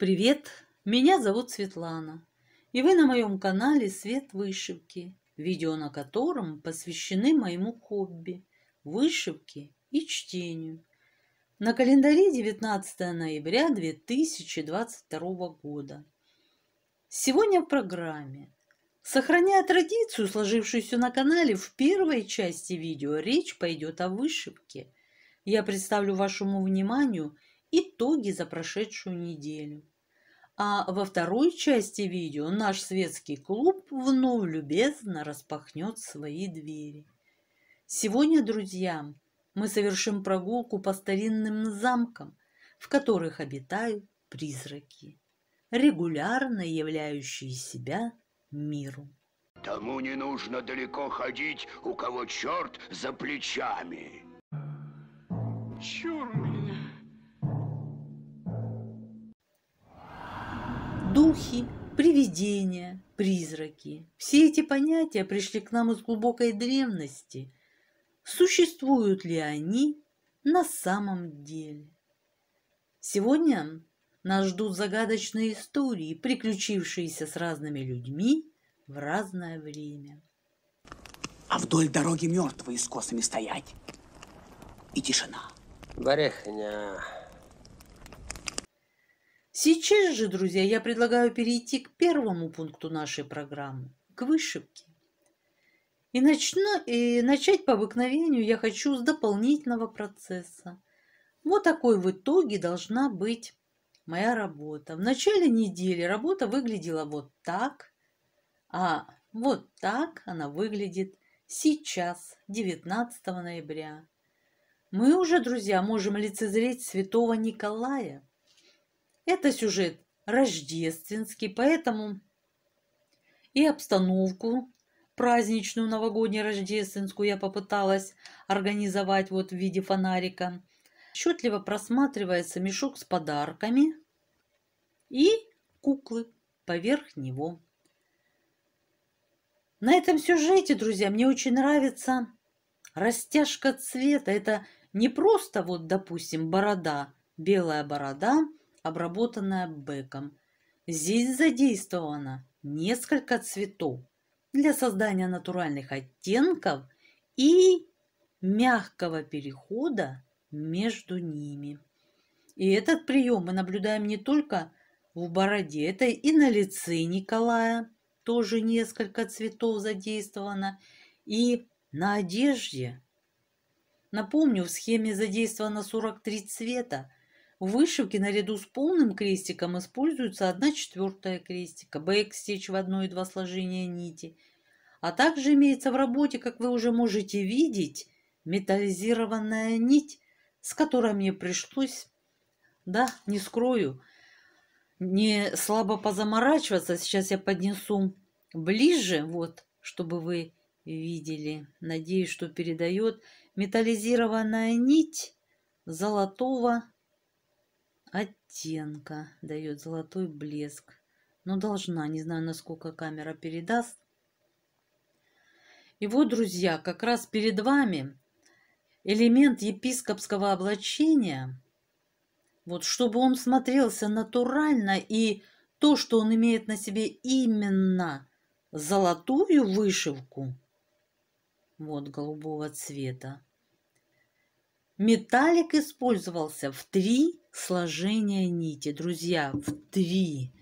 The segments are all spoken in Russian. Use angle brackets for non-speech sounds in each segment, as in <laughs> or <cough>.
Привет, меня зовут Светлана, и вы на моем канале «Свет вышивки», видео на котором посвящены моему хобби – вышивке и чтению. На календаре 19 ноября 2022 года. Сегодня в программе. Сохраняя традицию, сложившуюся на канале, в первой части видео речь пойдет о вышивке. Я представлю вашему вниманию итоги за прошедшую неделю. А во второй части видео наш светский клуб вновь любезно распахнет свои двери. Сегодня, друзья, мы совершим прогулку по старинным замкам, в которых обитают призраки, регулярно являющие себя миру. Тому не нужно далеко ходить, у кого черт за плечами. Чур Духи, привидения, призраки – все эти понятия пришли к нам из глубокой древности. Существуют ли они на самом деле? Сегодня нас ждут загадочные истории, приключившиеся с разными людьми в разное время. А вдоль дороги мертвые с косами стоять. И тишина. Барехня. Сейчас же, друзья, я предлагаю перейти к первому пункту нашей программы, к вышивке. И, начну, и начать по обыкновению я хочу с дополнительного процесса. Вот такой в итоге должна быть моя работа. В начале недели работа выглядела вот так, а вот так она выглядит сейчас, 19 ноября. Мы уже, друзья, можем лицезреть святого Николая – это сюжет рождественский, поэтому и обстановку праздничную, новогоднюю, рождественскую я попыталась организовать вот в виде фонарика. Отчетливо просматривается мешок с подарками и куклы поверх него. На этом сюжете, друзья, мне очень нравится растяжка цвета. Это не просто вот, допустим, борода, белая борода – обработанная бэком. Здесь задействовано несколько цветов для создания натуральных оттенков и мягкого перехода между ними. И этот прием мы наблюдаем не только в бороде, это и на лице Николая, тоже несколько цветов задействовано, и на одежде. Напомню, в схеме задействовано 43 цвета, в вышивке наряду с полным крестиком используется 1 четвертая крестика, бэкстич в одно и два сложения нити. А также имеется в работе, как вы уже можете видеть, металлизированная нить, с которой мне пришлось, да, не скрою, не слабо позаморачиваться. Сейчас я поднесу ближе, вот, чтобы вы видели. Надеюсь, что передает металлизированная нить золотого оттенка, дает золотой блеск. Но должна, не знаю, насколько камера передаст. И вот, друзья, как раз перед вами элемент епископского облачения, вот чтобы он смотрелся натурально и то, что он имеет на себе именно золотую вышивку, вот голубого цвета, Металлик использовался в три сложения нити, друзья, в три.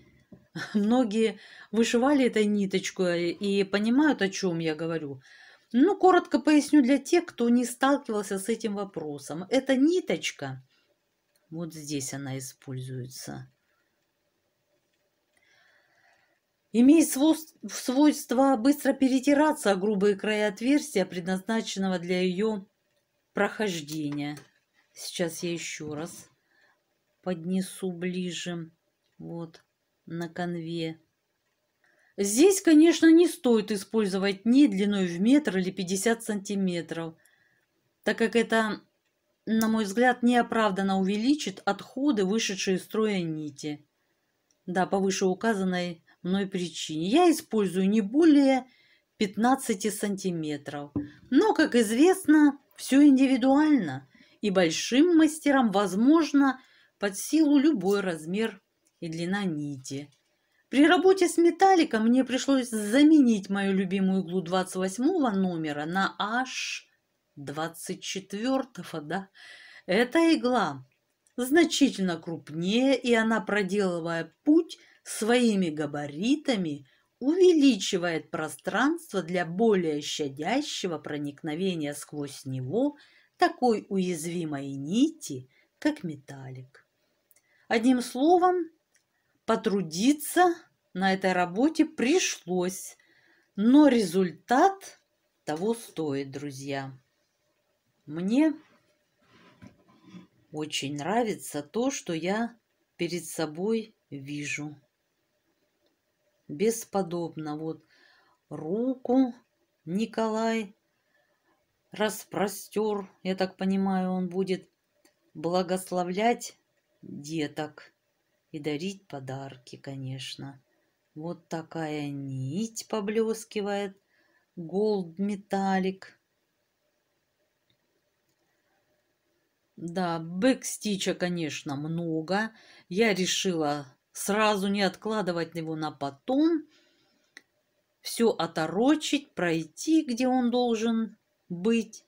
<laughs> Многие вышивали этой ниточкой и понимают, о чем я говорю. Ну, коротко поясню для тех, кто не сталкивался с этим вопросом. Эта ниточка, вот здесь она используется, имеет свойство быстро перетираться о грубые края отверстия, предназначенного для ее прохождения. Сейчас я еще раз поднесу ближе. Вот, на конве. Здесь, конечно, не стоит использовать ни длиной в метр или 50 сантиметров, так как это, на мой взгляд, неоправданно увеличит отходы, вышедшие из строя нити. Да, по вышеуказанной мной причине. Я использую не более 15 сантиметров. Но, как известно, все индивидуально, и большим мастерам возможно под силу любой размер и длина нити. При работе с металликом мне пришлось заменить мою любимую иглу 28 номера на аж 24 да. Эта игла значительно крупнее, и она, проделывая путь своими габаритами, увеличивает пространство для более щадящего проникновения сквозь него такой уязвимой нити, как металлик. Одним словом, потрудиться на этой работе пришлось, но результат того стоит, друзья. Мне очень нравится то, что я перед собой вижу. Бесподобно. Вот руку Николай распростер. Я так понимаю, он будет благословлять деток и дарить подарки, конечно. Вот такая нить поблескивает, голд металлик. Да, бэкстича, конечно, много. Я решила сразу не откладывать его на потом. Все оторочить, пройти, где он должен быть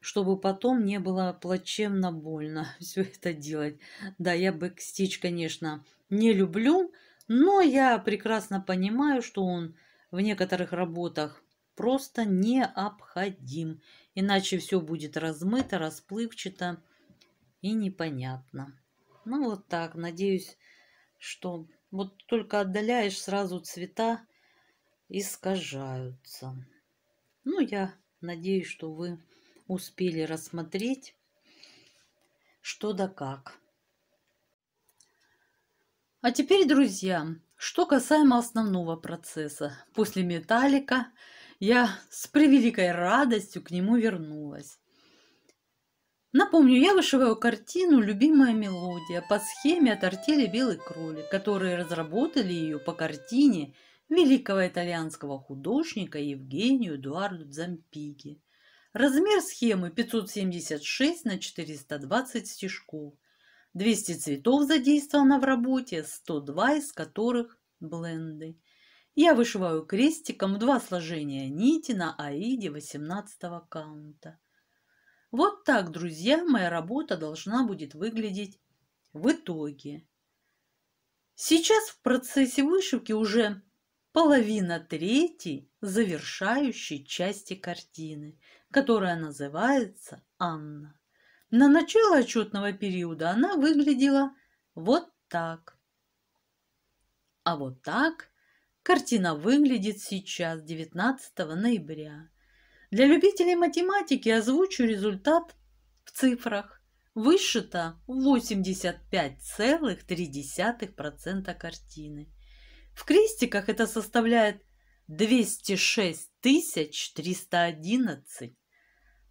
чтобы потом не было плачевно больно <laughs> все это делать. Да, я бэкстич, конечно, не люблю, но я прекрасно понимаю, что он в некоторых работах просто необходим, иначе все будет размыто, расплывчато и непонятно. Ну вот так, надеюсь, что вот только отдаляешь, сразу цвета искажаются. Ну, я надеюсь, что вы успели рассмотреть что да как. А теперь, друзья, что касаемо основного процесса. После металлика я с превеликой радостью к нему вернулась. Напомню, я вышиваю картину «Любимая мелодия» по схеме от артели «Белый кролик», которые разработали ее по картине великого итальянского художника Евгению Эдуарду Дзампиги. Размер схемы 576 на 420 стежков. 200 цветов задействовано в работе, 102 из которых бленды. Я вышиваю крестиком два сложения нити на аиде 18 каунта. Вот так, друзья, моя работа должна будет выглядеть в итоге. Сейчас в процессе вышивки уже половина третьей завершающей части картины, которая называется Анна. На начало отчетного периода она выглядела вот так. А вот так картина выглядит сейчас, 19 ноября. Для любителей математики озвучу результат в цифрах. Вышито 85,3% картины. В крестиках это составляет 206 311.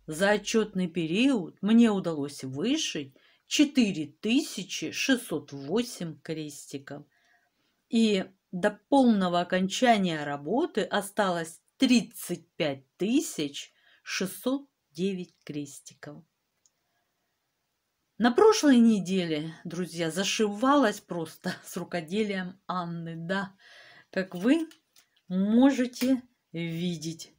За отчетный период мне удалось вышить 4608 крестиков. И до полного окончания работы осталось 35 609 крестиков. На прошлой неделе, друзья, зашивалась просто <laughs> с рукоделием Анны, да, как вы можете видеть.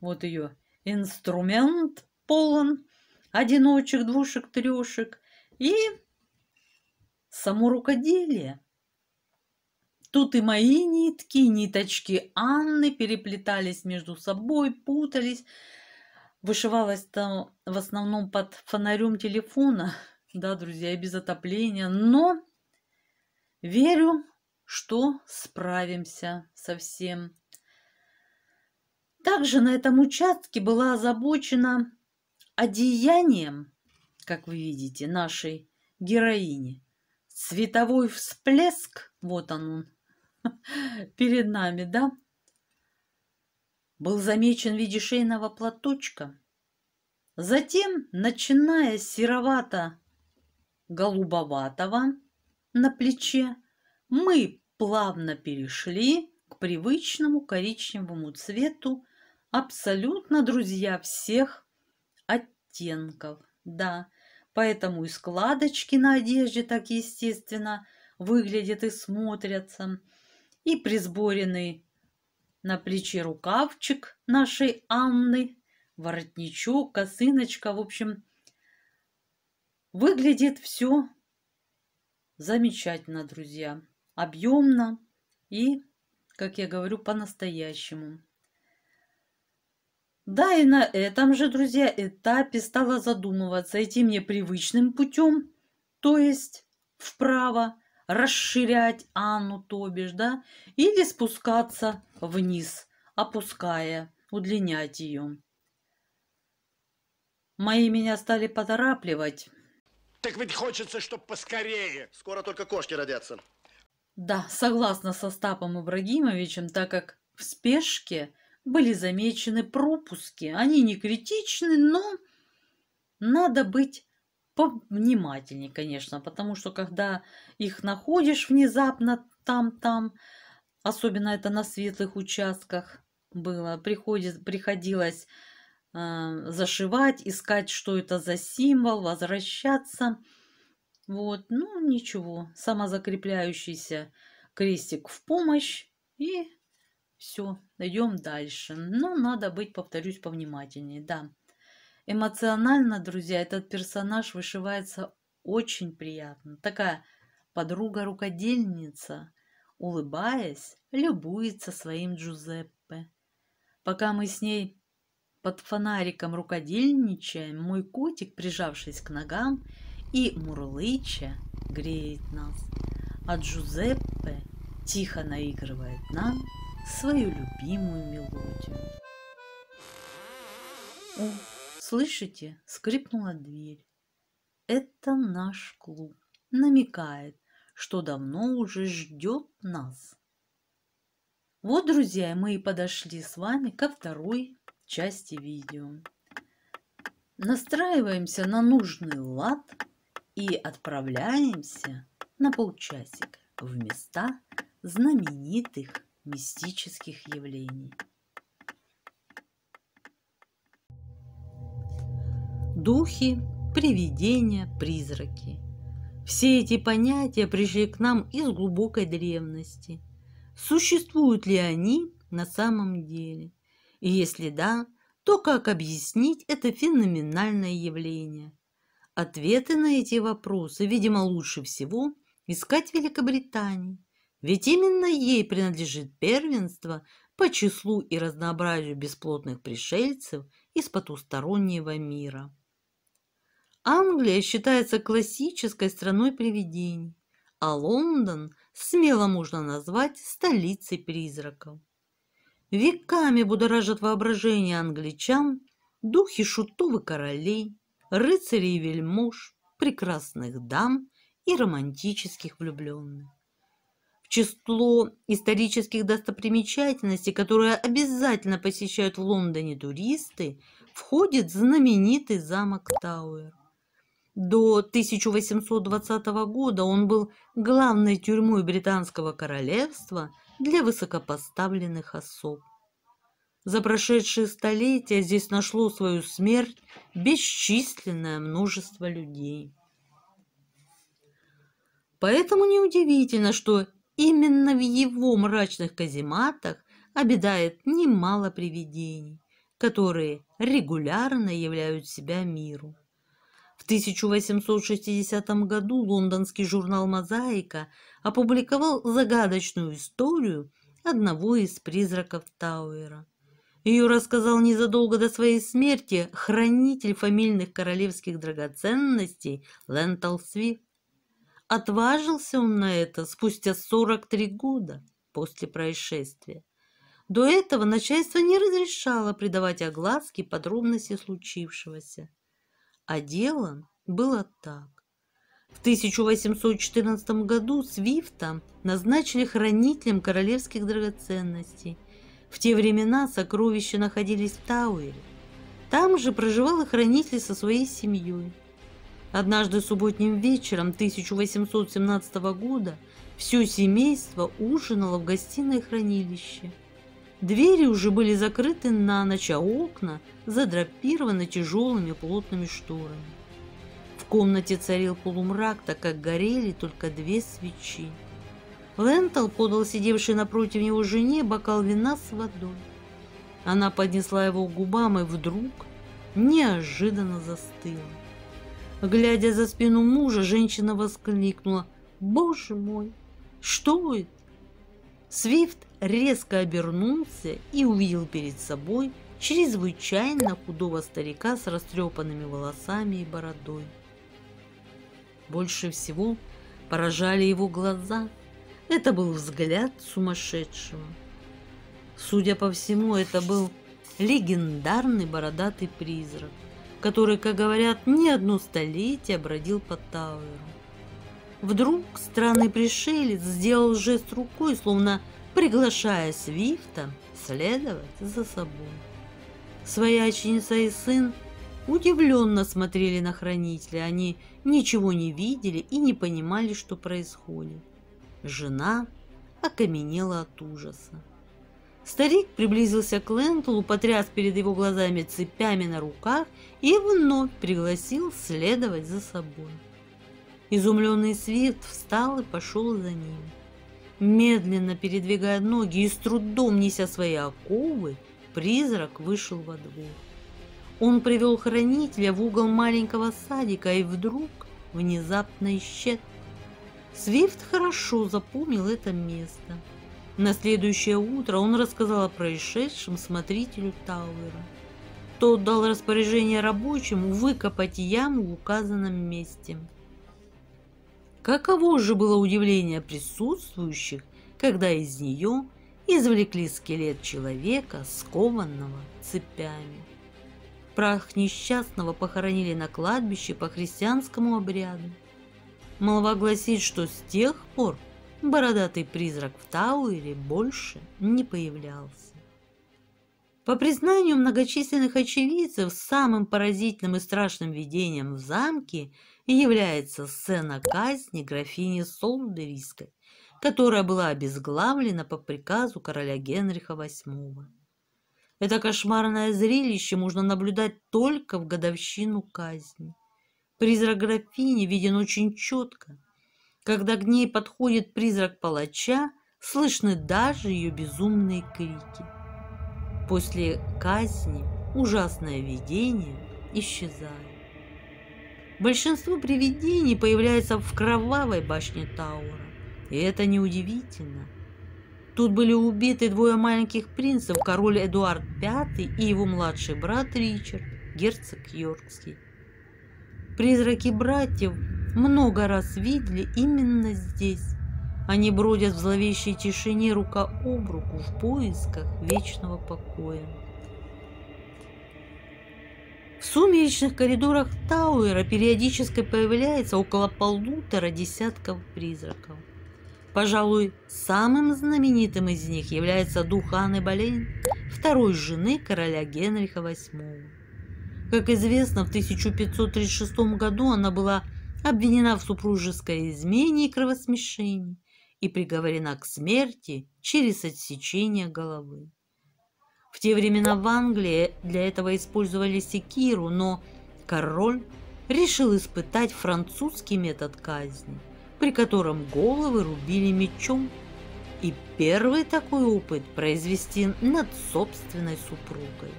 Вот ее инструмент полон одиночек, двушек, трешек и само рукоделие. Тут и мои нитки, и ниточки Анны переплетались между собой, путались. Вышивалась там в основном под фонарем телефона, да, друзья, и без отопления, но верю, что справимся со всем. Также на этом участке была озабочена одеянием, как вы видите, нашей героини. Световой всплеск, вот он <laughs> перед нами, да, был замечен в виде шейного платочка. Затем, начиная с серовато-голубоватого на плече, мы плавно перешли к привычному коричневому цвету абсолютно, друзья, всех оттенков. Да, поэтому и складочки на одежде так естественно выглядят и смотрятся. И присборенный на плече рукавчик нашей Анны, воротничок, косыночка, в общем, выглядит все замечательно, друзья, объемно и, как я говорю, по-настоящему. Да, и на этом же, друзья, этапе стала задумываться, идти мне привычным путем, то есть вправо, расширять Анну, то бишь, да, или спускаться вниз, опуская, удлинять ее. Мои меня стали поторапливать. Так ведь хочется, чтоб поскорее. Скоро только кошки родятся. Да, согласна со Стапом Ибрагимовичем, так как в спешке были замечены пропуски. Они не критичны, но надо быть повнимательнее, конечно, потому что когда их находишь внезапно там-там, особенно это на светлых участках было, приходит, приходилось э, зашивать, искать, что это за символ, возвращаться. Вот, ну ничего, самозакрепляющийся крестик в помощь и все, идем дальше. Но надо быть, повторюсь, повнимательнее, да. Эмоционально, друзья, этот персонаж вышивается очень приятно. Такая подруга-рукодельница, улыбаясь, любуется своим Джузеппе. Пока мы с ней под фонариком рукодельничаем, мой котик, прижавшись к ногам и мурлыча, греет нас. А Джузеппе тихо наигрывает нам свою любимую мелодию. О, слышите? Скрипнула дверь. Это наш клуб. Намекает, что давно уже ждет нас. Вот, друзья, мы и подошли с вами ко второй части видео. Настраиваемся на нужный лад и отправляемся на полчасика в места знаменитых мистических явлений. Духи, привидения, призраки. Все эти понятия пришли к нам из глубокой древности. Существуют ли они на самом деле? И если да, то как объяснить это феноменальное явление? Ответы на эти вопросы, видимо, лучше всего искать в Великобритании – ведь именно ей принадлежит первенство по числу и разнообразию бесплотных пришельцев из потустороннего мира. Англия считается классической страной привидений, а Лондон смело можно назвать столицей призраков. Веками будоражат воображение англичан духи шутов и королей, рыцарей и вельмож, прекрасных дам и романтических влюбленных число исторических достопримечательностей, которые обязательно посещают в Лондоне туристы, входит знаменитый замок Тауэр. До 1820 года он был главной тюрьмой британского королевства для высокопоставленных особ. За прошедшие столетия здесь нашло свою смерть бесчисленное множество людей. Поэтому неудивительно, что Именно в его мрачных казематах обитает немало привидений, которые регулярно являют себя миру. В 1860 году лондонский журнал «Мозаика» опубликовал загадочную историю одного из призраков Тауэра. Ее рассказал незадолго до своей смерти хранитель фамильных королевских драгоценностей Лентал Свифт. Отважился он на это спустя 43 года после происшествия. До этого начальство не разрешало придавать огласке подробности случившегося. А дело было так. В 1814 году Свифта назначили хранителем королевских драгоценностей. В те времена сокровища находились в Тауэре. Там же проживал и хранитель со своей семьей. Однажды субботним вечером 1817 года все семейство ужинало в гостиной хранилище. Двери уже были закрыты на ночь, а окна задрапированы тяжелыми плотными шторами. В комнате царил полумрак, так как горели только две свечи. Лентал подал сидевшей напротив него жене бокал вина с водой. Она поднесла его к губам и вдруг неожиданно застыла. Глядя за спину мужа, женщина воскликнула «Боже мой, что это?» Свифт резко обернулся и увидел перед собой чрезвычайно худого старика с растрепанными волосами и бородой. Больше всего поражали его глаза. Это был взгляд сумасшедшего. Судя по всему, это был легендарный бородатый призрак, который, как говорят, не одно столетие бродил по Тауэру. Вдруг странный пришелец сделал жест рукой, словно приглашая Свифта следовать за собой. Свояченица и сын удивленно смотрели на хранителя. Они ничего не видели и не понимали, что происходит. Жена окаменела от ужаса. Старик приблизился к Лентулу, потряс перед его глазами цепями на руках и вновь пригласил следовать за собой. Изумленный Свифт встал и пошел за ним. Медленно передвигая ноги и с трудом неся свои оковы, призрак вышел во двор. Он привел хранителя в угол маленького садика и вдруг внезапно исчез. Свифт хорошо запомнил это место – на следующее утро он рассказал о происшедшем смотрителю Тауэра. Тот дал распоряжение рабочим выкопать яму в указанном месте. Каково же было удивление присутствующих, когда из нее извлекли скелет человека, скованного цепями. Прах несчастного похоронили на кладбище по христианскому обряду. Молва гласит, что с тех пор бородатый призрак в Тауэре больше не появлялся. По признанию многочисленных очевидцев, самым поразительным и страшным видением в замке является сцена казни графини Солдерийской, которая была обезглавлена по приказу короля Генриха VIII. Это кошмарное зрелище можно наблюдать только в годовщину казни. Призрак графини виден очень четко – когда к ней подходит призрак палача, слышны даже ее безумные крики. После казни ужасное видение исчезает. Большинство привидений появляется в кровавой башне Таура, и это неудивительно. Тут были убиты двое маленьких принцев, король Эдуард V и его младший брат Ричард, герцог Йоркский. Призраки братьев много раз видели именно здесь. Они бродят в зловещей тишине рука об руку в поисках вечного покоя. В сумеречных коридорах Тауэра периодически появляется около полутора десятков призраков. Пожалуй, самым знаменитым из них является дух Анны Болейн, второй жены короля Генриха VIII. Как известно, в 1536 году она была обвинена в супружеской измене и кровосмешении и приговорена к смерти через отсечение головы. В те времена в Англии для этого использовали секиру, но король решил испытать французский метод казни, при котором головы рубили мечом, и первый такой опыт произвести над собственной супругой.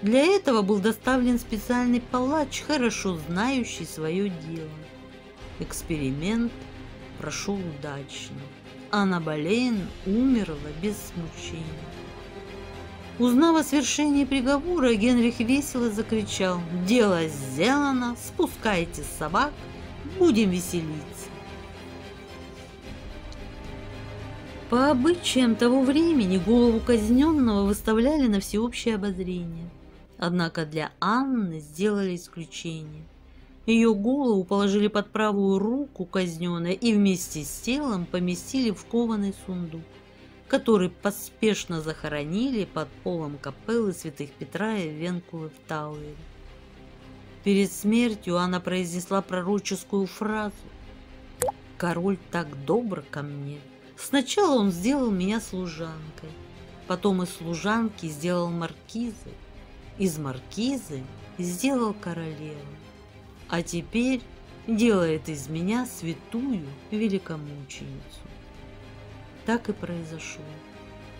Для этого был доставлен специальный палач, хорошо знающий свое дело. Эксперимент прошел удачно. Анна Болейн умерла без смущения. Узнав о свершении приговора, Генрих весело закричал. «Дело сделано, спускайте собак, будем веселиться». По обычаям того времени голову казненного выставляли на всеобщее обозрение – Однако для Анны сделали исключение. Ее голову положили под правую руку казненной и вместе с телом поместили в кованый сундук, который поспешно захоронили под полом капеллы святых Петра и Венкулы в Тауэре. Перед смертью она произнесла пророческую фразу «Король так добр ко мне. Сначала он сделал меня служанкой, потом из служанки сделал маркизой, из маркизы сделал королеву, а теперь делает из меня святую великомученицу. Так и произошло.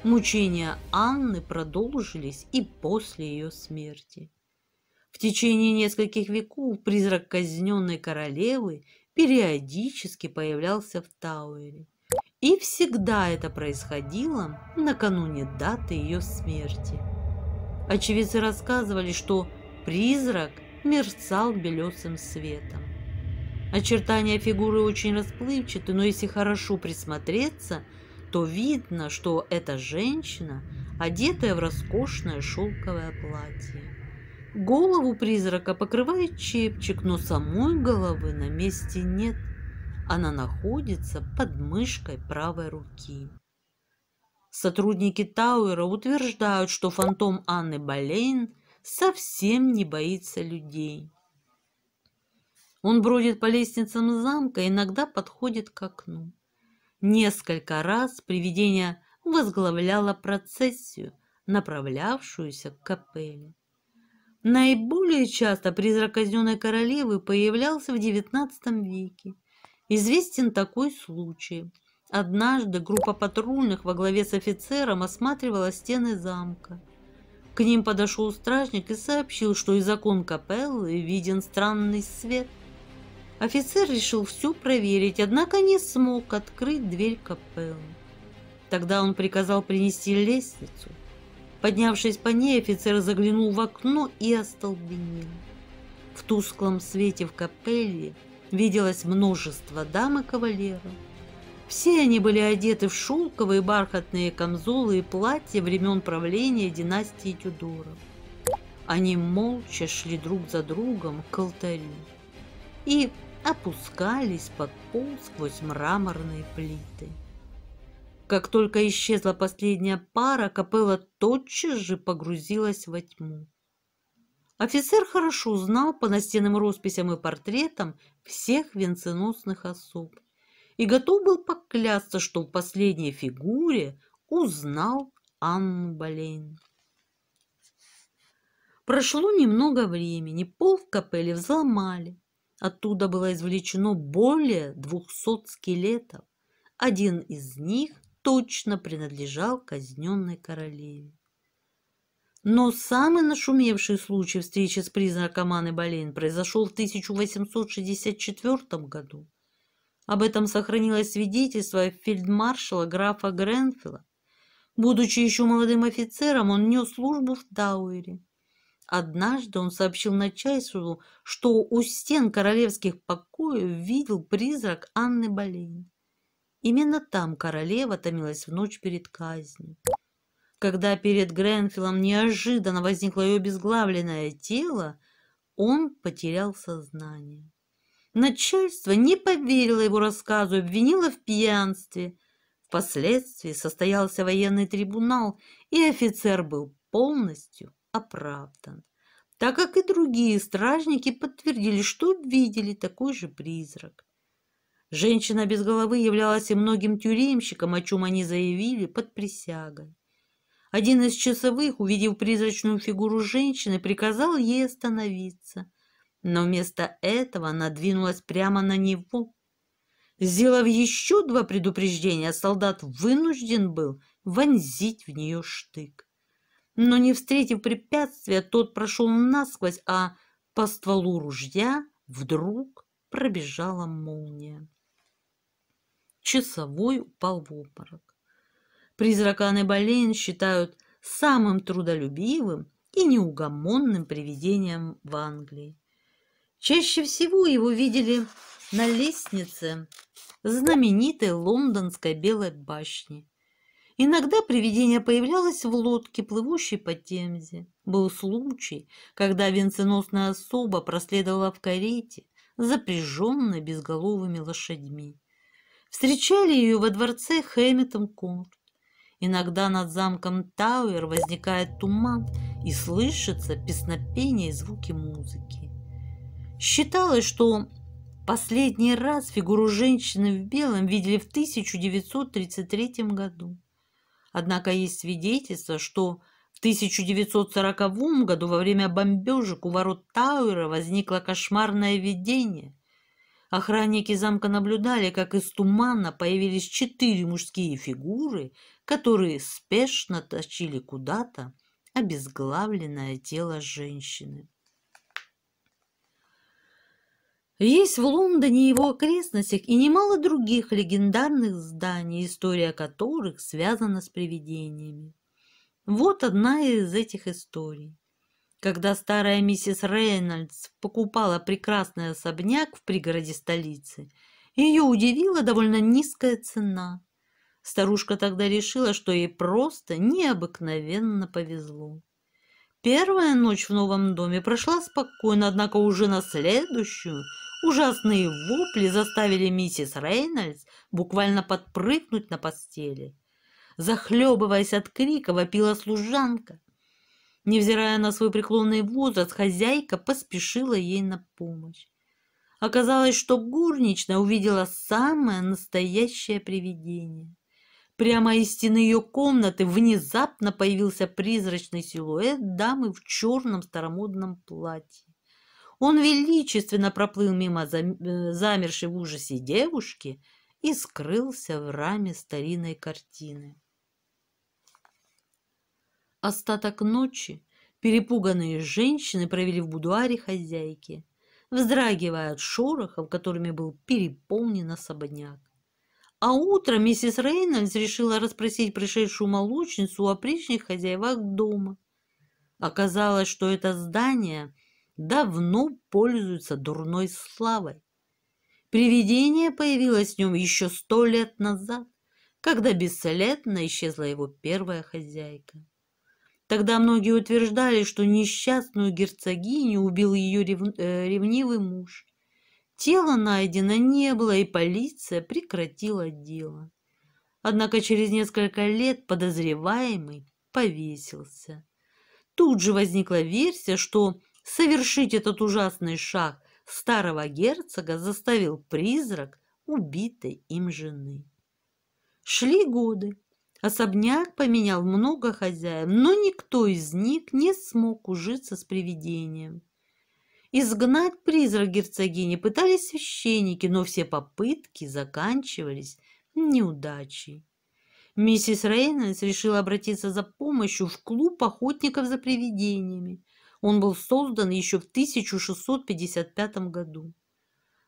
Мучения Анны продолжились и после ее смерти. В течение нескольких веков призрак казненной королевы периодически появлялся в Тауэре. И всегда это происходило накануне даты ее смерти. Очевидцы рассказывали, что призрак мерцал белесым светом. Очертания фигуры очень расплывчаты, но если хорошо присмотреться, то видно, что эта женщина, одетая в роскошное шелковое платье. Голову призрака покрывает чепчик, но самой головы на месте нет. Она находится под мышкой правой руки. Сотрудники Тауэра утверждают, что фантом Анны Болейн совсем не боится людей. Он бродит по лестницам замка, иногда подходит к окну. Несколько раз привидение возглавляло процессию, направлявшуюся к капелле. Наиболее часто призрак казненной королевы появлялся в XIX веке. Известен такой случай. Однажды группа патрульных во главе с офицером осматривала стены замка. К ним подошел стражник и сообщил, что из окон капеллы виден странный свет. Офицер решил все проверить, однако не смог открыть дверь капеллы. Тогда он приказал принести лестницу – Поднявшись по ней, офицер заглянул в окно и остолбенел. В тусклом свете в капелле виделось множество дам и кавалеров. Все они были одеты в шелковые бархатные камзолы и платья времен правления династии Тюдоров. Они молча шли друг за другом к алтарю и опускались под пол сквозь мраморные плиты. Как только исчезла последняя пара, капелла тотчас же погрузилась во тьму. Офицер хорошо знал по настенным росписям и портретам всех венценосных особ и готов был поклясться, что в последней фигуре узнал Анну Болейн. Прошло немного времени, пол в капелле взломали. Оттуда было извлечено более двухсот скелетов. Один из них точно принадлежал казненной королеве. Но самый нашумевший случай встречи с призраком Анны Болейн произошел в 1864 году. Об этом сохранилось свидетельство фельдмаршала графа Гренфилла. Будучи еще молодым офицером, он нес службу в Тауэре. Однажды он сообщил начальству, что у стен королевских покоев видел призрак Анны Болейн. Именно там королева томилась в ночь перед казнью. Когда перед Гренфиллом неожиданно возникло ее обезглавленное тело, он потерял сознание. Начальство не поверило его рассказу, обвинило в пьянстве. Впоследствии состоялся военный трибунал, и офицер был полностью оправдан, так как и другие стражники подтвердили, что видели такой же призрак. Женщина без головы являлась и многим тюремщикам, о чем они заявили под присягой. Один из часовых, увидев призрачную фигуру женщины, приказал ей остановиться, но вместо этого она двинулась прямо на него. Сделав еще два предупреждения, солдат вынужден был вонзить в нее штык. Но не встретив препятствия, тот прошел насквозь, а по стволу ружья вдруг пробежала молния. Часовой упал в обморок. Призрака Анны Болейн считают самым трудолюбивым и неугомонным привидением в Англии. Чаще всего его видели на лестнице знаменитой лондонской Белой башни. Иногда привидение появлялось в лодке, плывущей по Темзе. Был случай, когда венценосная особа проследовала в карете, запряженной безголовыми лошадьми. Встречали ее во дворце Хэмилтон Корт. Иногда над замком Тауэр возникает туман и слышится песнопение и звуки музыки. Считалось, что последний раз фигуру женщины в белом видели в 1933 году. Однако есть свидетельство, что В 1940 году во время бомбежек у ворот Тауэра возникло кошмарное видение. Охранники замка наблюдали, как из тумана появились четыре мужские фигуры, которые спешно тащили куда-то обезглавленное тело женщины. Есть в Лондоне и его окрестностях и немало других легендарных зданий, история которых связана с привидениями. Вот одна из этих историй. Когда старая миссис Рейнольдс покупала прекрасный особняк в пригороде столицы, ее удивила довольно низкая цена. Старушка тогда решила, что ей просто необыкновенно повезло. Первая ночь в новом доме прошла спокойно, однако уже на следующую ужасные вопли заставили миссис Рейнольдс буквально подпрыгнуть на постели. Захлебываясь от крика, вопила служанка. Невзирая на свой преклонный возраст, хозяйка поспешила ей на помощь. Оказалось, что горничная увидела самое настоящее привидение. Прямо из стены ее комнаты внезапно появился призрачный силуэт дамы в черном старомодном платье. Он величественно проплыл мимо э, замершей в ужасе девушки и скрылся в раме старинной картины. Остаток ночи перепуганные женщины провели в будуаре хозяйки, вздрагивая от шорохов, которыми был переполнен особняк. А утром миссис Рейнольдс решила расспросить пришедшую молочницу о прежних хозяевах дома. Оказалось, что это здание давно пользуется дурной славой. Привидение появилось в нем еще сто лет назад, когда бесследно исчезла его первая хозяйка. Тогда многие утверждали, что несчастную герцогиню убил ее рев... э, ревнивый муж. Тела найдено не было, и полиция прекратила дело. Однако через несколько лет подозреваемый повесился. Тут же возникла версия, что совершить этот ужасный шаг старого герцога заставил призрак убитой им жены. Шли годы. Особняк поменял много хозяев, но никто из них не смог ужиться с привидением. Изгнать призрак герцогини пытались священники, но все попытки заканчивались неудачей. Миссис Рейнольдс решила обратиться за помощью в клуб охотников за привидениями. Он был создан еще в 1655 году.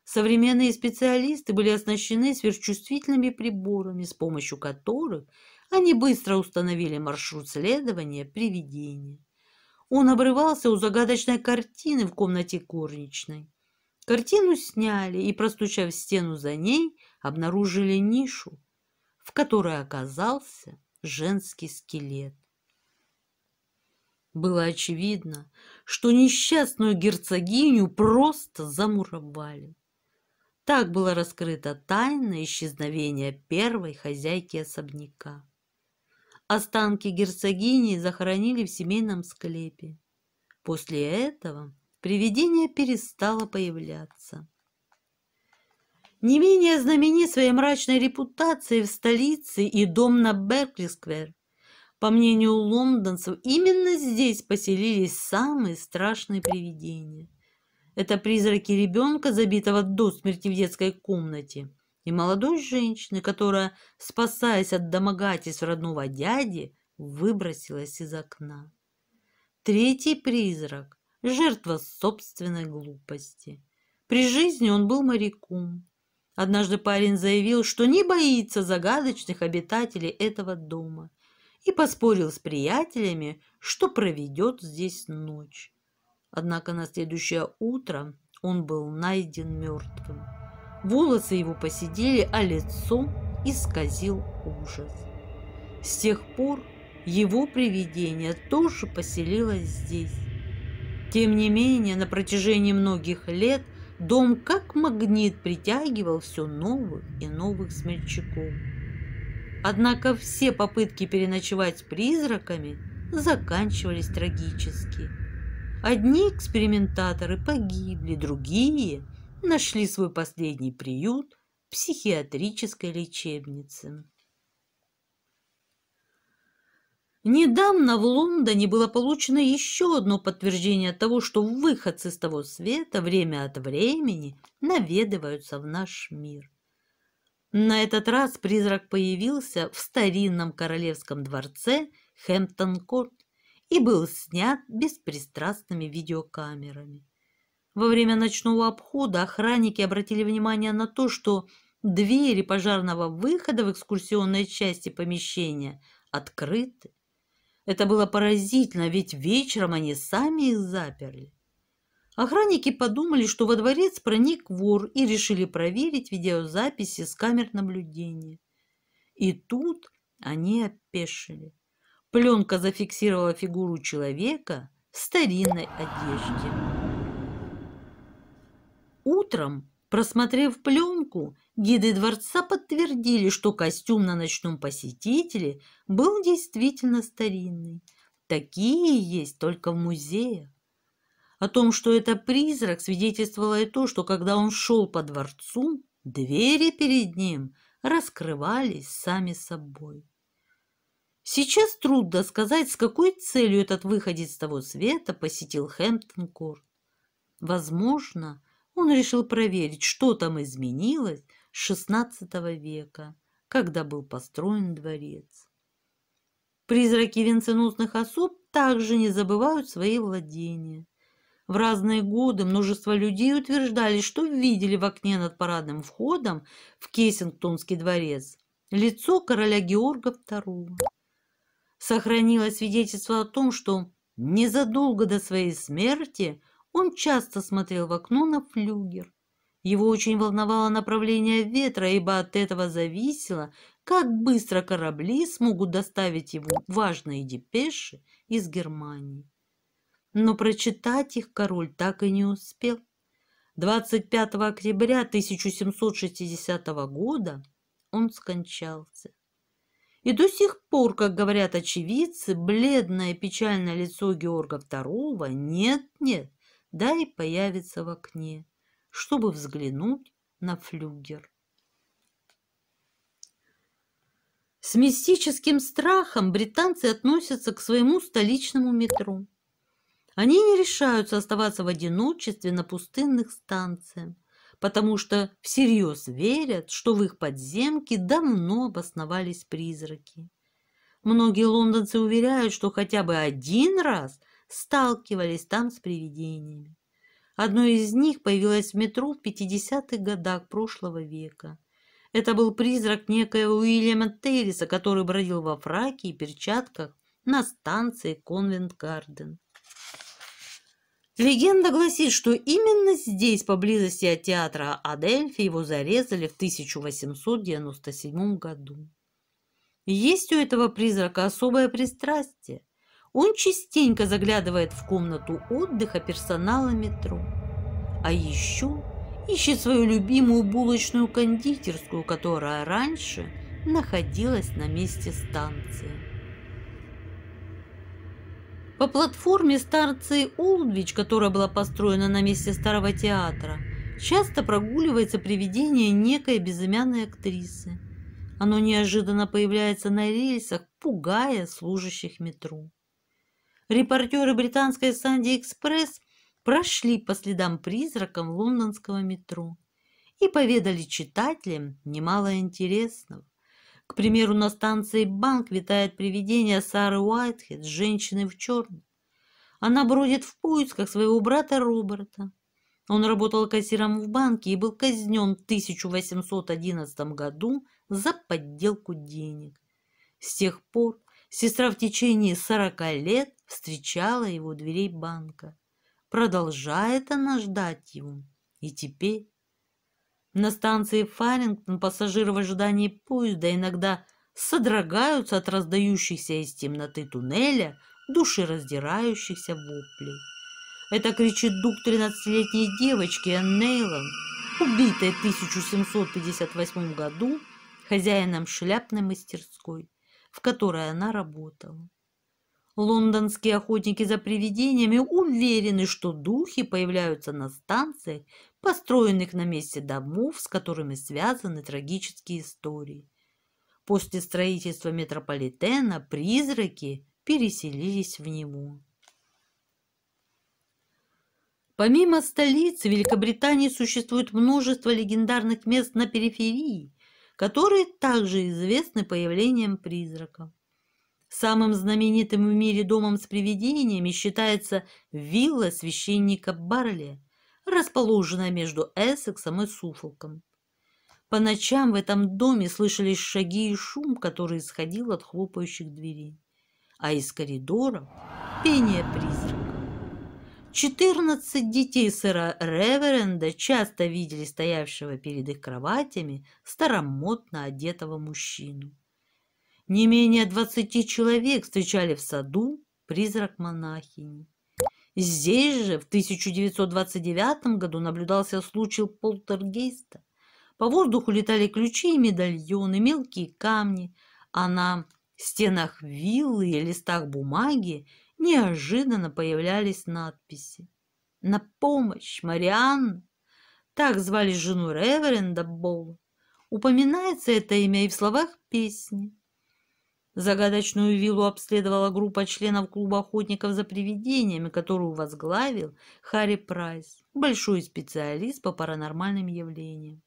Современные специалисты были оснащены сверхчувствительными приборами, с помощью которых они быстро установили маршрут следования привидения. Он обрывался у загадочной картины в комнате горничной. Картину сняли и, простучав стену за ней, обнаружили нишу, в которой оказался женский скелет. Было очевидно, что несчастную герцогиню просто замуровали. Так была раскрыта тайна исчезновения первой хозяйки особняка. Останки герцогини захоронили в семейном склепе. После этого привидение перестало появляться. Не менее знаменит своей мрачной репутацией в столице и дом на Беркли-сквер. По мнению лондонцев, именно здесь поселились самые страшные привидения. Это призраки ребенка, забитого до смерти в детской комнате, и молодой женщины, которая, спасаясь от домогательств родного дяди, выбросилась из окна. Третий призрак – жертва собственной глупости. При жизни он был моряком. Однажды парень заявил, что не боится загадочных обитателей этого дома и поспорил с приятелями, что проведет здесь ночь. Однако на следующее утро он был найден мертвым. Волосы его посидели, а лицо исказил ужас. С тех пор его привидение тоже поселилось здесь. Тем не менее, на протяжении многих лет дом как магнит притягивал все новых и новых смельчаков. Однако все попытки переночевать с призраками заканчивались трагически. Одни экспериментаторы погибли, другие – нашли свой последний приют в психиатрической лечебнице. Недавно в Лондоне было получено еще одно подтверждение того, что выходцы с того света время от времени наведываются в наш мир. На этот раз призрак появился в старинном королевском дворце Хэмптон-Корт и был снят беспристрастными видеокамерами. Во время ночного обхода охранники обратили внимание на то, что двери пожарного выхода в экскурсионной части помещения открыты. Это было поразительно, ведь вечером они сами их заперли. Охранники подумали, что во дворец проник вор и решили проверить видеозаписи с камер наблюдения. И тут они опешили. Пленка зафиксировала фигуру человека в старинной одежде. Утром, просмотрев пленку, гиды дворца подтвердили, что костюм на ночном посетителе был действительно старинный. Такие есть только в музеях. О том, что это призрак, свидетельствовало и то, что когда он шел по дворцу, двери перед ним раскрывались сами собой. Сейчас трудно сказать, с какой целью этот выходец того света посетил Хэмптон-Корт. Возможно, он решил проверить, что там изменилось с XVI века, когда был построен дворец. Призраки венценосных особ также не забывают свои владения. В разные годы множество людей утверждали, что видели в окне над парадным входом в Кессингтонский дворец лицо короля Георга II. Сохранилось свидетельство о том, что незадолго до своей смерти – он часто смотрел в окно на флюгер. Его очень волновало направление ветра, ибо от этого зависело, как быстро корабли смогут доставить ему важные депеши из Германии. Но прочитать их король так и не успел. 25 октября 1760 года он скончался. И до сих пор, как говорят очевидцы, бледное печальное лицо Георга II нет-нет, да и появится в окне, чтобы взглянуть на флюгер. С мистическим страхом британцы относятся к своему столичному метро. Они не решаются оставаться в одиночестве на пустынных станциях, потому что всерьез верят, что в их подземке давно обосновались призраки. Многие лондонцы уверяют, что хотя бы один раз – сталкивались там с привидениями. Одно из них появилось в метро в 50-х годах прошлого века. Это был призрак некоего Уильяма Терриса, который бродил во фраке и перчатках на станции Конвент-Гарден. Легенда гласит, что именно здесь, поблизости от театра Адельфи, его зарезали в 1897 году. Есть у этого призрака особое пристрастие. Он частенько заглядывает в комнату отдыха персонала метро. А еще ищет свою любимую булочную кондитерскую, которая раньше находилась на месте станции. По платформе станции Олдвич, которая была построена на месте старого театра, часто прогуливается привидение некой безымянной актрисы. Оно неожиданно появляется на рельсах, пугая служащих метро. Репортеры британской «Санди Экспресс» прошли по следам призракам лондонского метро и поведали читателям немало интересного. К примеру, на станции Банк витает привидение Сары Уайтхед с женщиной в черном. Она бродит в поисках своего брата Роберта. Он работал кассиром в банке и был казнен в 1811 году за подделку денег. С тех пор Сестра в течение сорока лет встречала его у дверей банка. Продолжает она ждать его. И теперь на станции Фарингтон пассажиры в ожидании поезда иногда содрогаются от раздающихся из темноты туннеля душераздирающихся воплей. Это кричит дух 13-летней девочки Энн убитой в 1758 году хозяином шляпной мастерской в которой она работала. Лондонские охотники за привидениями уверены, что духи появляются на станциях, построенных на месте домов, с которыми связаны трагические истории. После строительства метрополитена призраки переселились в него. Помимо столицы Великобритании существует множество легендарных мест на периферии, которые также известны появлением призраков. Самым знаменитым в мире домом с привидениями считается вилла священника Барли, расположенная между Эссексом и Суфолком. По ночам в этом доме слышались шаги и шум, который исходил от хлопающих дверей, а из коридоров – пение призрака. Четырнадцать детей сэра Реверенда часто видели стоявшего перед их кроватями старомодно одетого мужчину. Не менее двадцати человек встречали в саду призрак монахини. Здесь же в 1929 году наблюдался случай полтергейста. По воздуху летали ключи и медальоны, мелкие камни, а на стенах виллы и листах бумаги неожиданно появлялись надписи. «На помощь, Марианна!» Так звали жену Реверенда Болла. Упоминается это имя и в словах песни. Загадочную виллу обследовала группа членов клуба охотников за привидениями, которую возглавил Харри Прайс, большой специалист по паранормальным явлениям.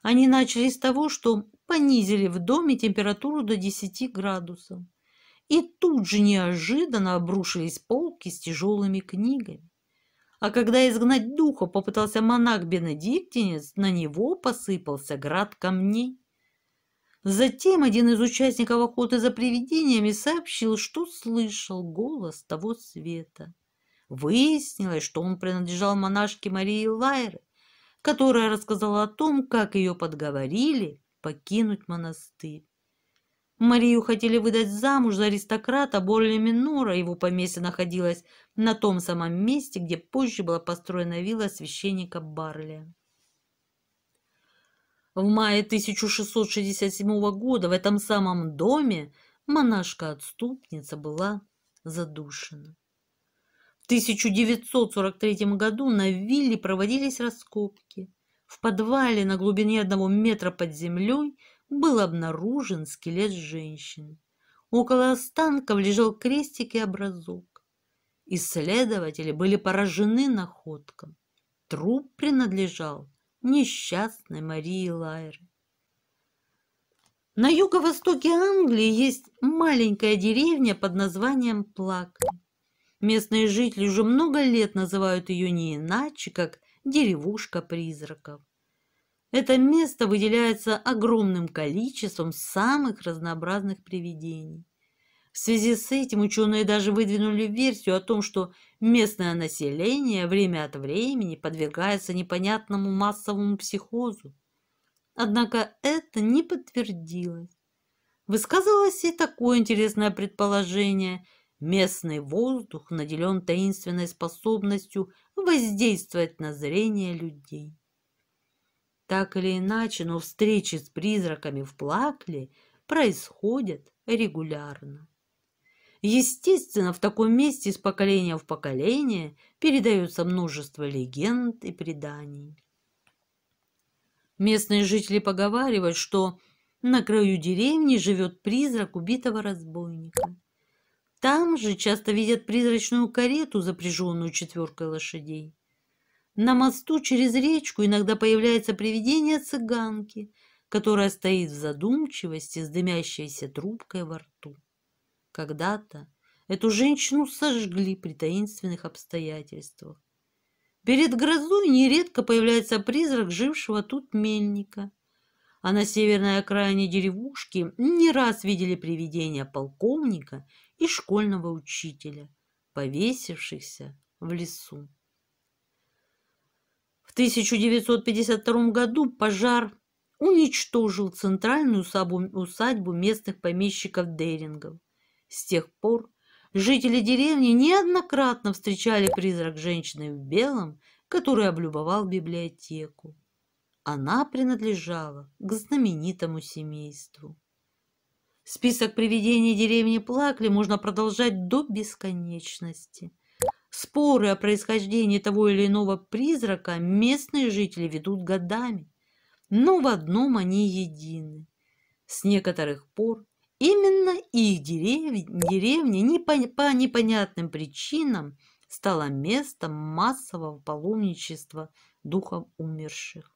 Они начали с того, что понизили в доме температуру до 10 градусов и тут же неожиданно обрушились полки с тяжелыми книгами. А когда изгнать духа попытался монах-бенедиктинец, на него посыпался град камней. Затем один из участников охоты за привидениями сообщил, что слышал голос того света. Выяснилось, что он принадлежал монашке Марии Лайры, которая рассказала о том, как ее подговорили покинуть монастырь. Марию хотели выдать замуж за аристократа Борли Минора. Его поместье находилось на том самом месте, где позже была построена вилла священника Барли. В мае 1667 года в этом самом доме монашка-отступница была задушена. В 1943 году на вилле проводились раскопки. В подвале на глубине одного метра под землей – был обнаружен скелет женщины. Около останков лежал крестик и образок. Исследователи были поражены находком. Труп принадлежал несчастной Марии Лайре. На юго-востоке Англии есть маленькая деревня под названием Плакли. Местные жители уже много лет называют ее не иначе, как деревушка призраков. Это место выделяется огромным количеством самых разнообразных привидений. В связи с этим ученые даже выдвинули версию о том, что местное население время от времени подвергается непонятному массовому психозу. Однако это не подтвердилось. Высказывалось и такое интересное предположение. Местный воздух наделен таинственной способностью воздействовать на зрение людей. Так или иначе, но встречи с призраками в Плакле происходят регулярно. Естественно, в таком месте из поколения в поколение передается множество легенд и преданий. Местные жители поговаривают, что на краю деревни живет призрак убитого разбойника. Там же часто видят призрачную карету, запряженную четверкой лошадей. На мосту через речку иногда появляется привидение цыганки, которая стоит в задумчивости с дымящейся трубкой во рту. Когда-то эту женщину сожгли при таинственных обстоятельствах. Перед грозой нередко появляется призрак жившего тут мельника. А на северной окраине деревушки не раз видели привидения полковника и школьного учителя, повесившихся в лесу. В 1952 году пожар уничтожил центральную усадьбу местных помещиков Дейрингов. С тех пор жители деревни неоднократно встречали призрак женщины в белом, который облюбовал библиотеку. Она принадлежала к знаменитому семейству. Список привидений деревни Плакли можно продолжать до бесконечности. Споры о происхождении того или иного призрака местные жители ведут годами, но в одном они едины. С некоторых пор Именно их дерев... деревня не по... по непонятным причинам стала местом массового паломничества духов умерших.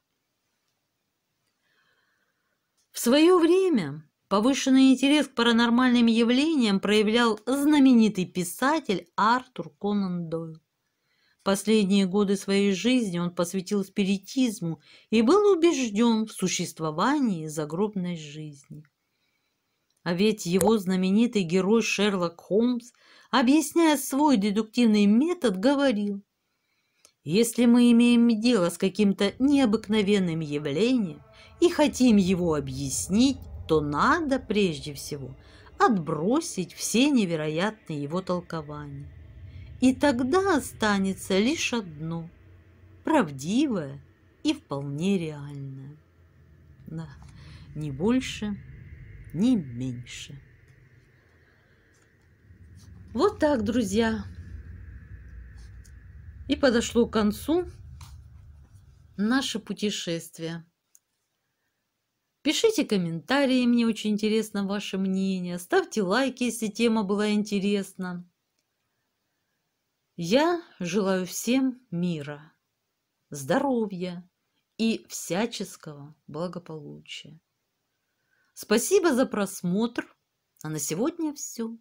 В свое время повышенный интерес к паранормальным явлениям проявлял знаменитый писатель Артур Конан Дойл. Последние годы своей жизни он посвятил спиритизму и был убежден в существовании загробной жизни. А ведь его знаменитый герой Шерлок Холмс, объясняя свой дедуктивный метод, говорил, если мы имеем дело с каким-то необыкновенным явлением и хотим его объяснить, то надо прежде всего отбросить все невероятные его толкования и тогда останется лишь одно – правдивое и вполне реальное. Да, ни больше, ни меньше. Вот так, друзья. И подошло к концу наше путешествие. Пишите комментарии, мне очень интересно ваше мнение. Ставьте лайки, если тема была интересна. Я желаю всем мира, здоровья и всяческого благополучия. Спасибо за просмотр, а на сегодня все.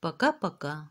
Пока-пока.